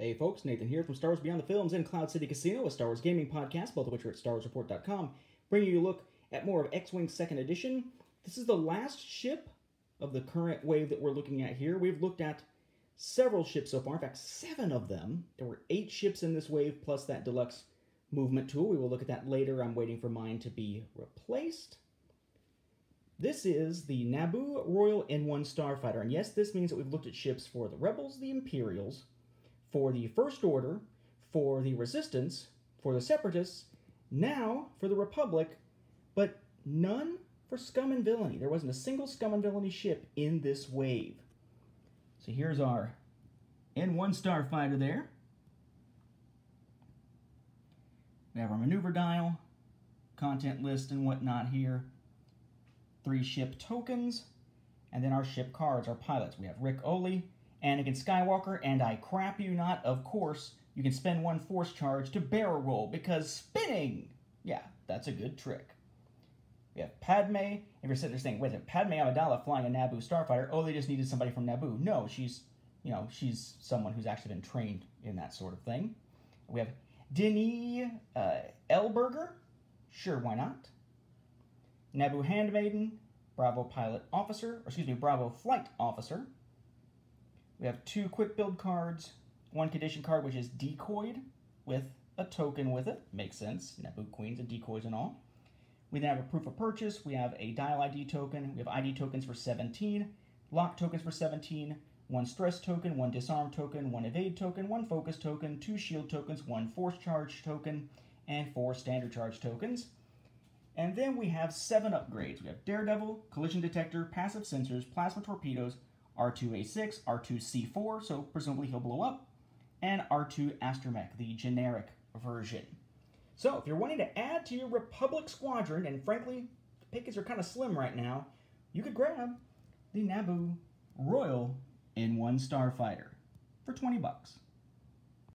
Hey folks, Nathan here from Star Wars Beyond the Films and Cloud City Casino, a Star Wars gaming podcast, both of which are at StarWarsReport.com, bringing you a look at more of X-Wing 2nd Edition. This is the last ship of the current wave that we're looking at here. We've looked at several ships so far, in fact, seven of them. There were eight ships in this wave, plus that deluxe movement tool. We will look at that later. I'm waiting for mine to be replaced. This is the Naboo Royal N1 Starfighter, and yes, this means that we've looked at ships for the Rebels, the Imperials, for the First Order, for the Resistance, for the Separatists, now for the Republic, but none for Scum and Villainy. There wasn't a single Scum and Villainy ship in this wave. So here's our N1 Starfighter there. We have our maneuver dial, content list and whatnot here. Three ship tokens, and then our ship cards, our pilots. We have Ric Olié, Anakin Skywalker, and I crap you not, of course, you can spend one force charge to barrel roll, because spinning! Yeah, that's a good trick. We have Padme. If you're sitting there saying, wait a Padme Amidala flying a Naboo starfighter, oh, they just needed somebody from Naboo. No, she's, you know, she's someone who's actually been trained in that sort of thing. We have Dineé uh, Ellberger. Sure, why not? Naboo Handmaiden, Bravo Pilot Officer, or excuse me, Bravo Flight Officer. We have two quick build cards, one condition card which is decoyed with a token with it. Makes sense. Naboo Queens and decoys and all. We then have a proof of purchase. We have a dial ID token. We have ID tokens for 17, lock tokens for 17, one stress token, one disarm token, one evade token, one focus token, two shield tokens, one force charge token, and four standard charge tokens. And then we have seven upgrades. We have Daredevil, Collision Detector, Passive Sensors, Plasma Torpedoes, R2A6, R2C4, so presumably he'll blow up, and R2 Astromech, the generic version. So if you're wanting to add to your Republic Squadron, and frankly, the pickets are kind of slim right now, you could grab the Naboo Royal N1 Starfighter for 20 bucks.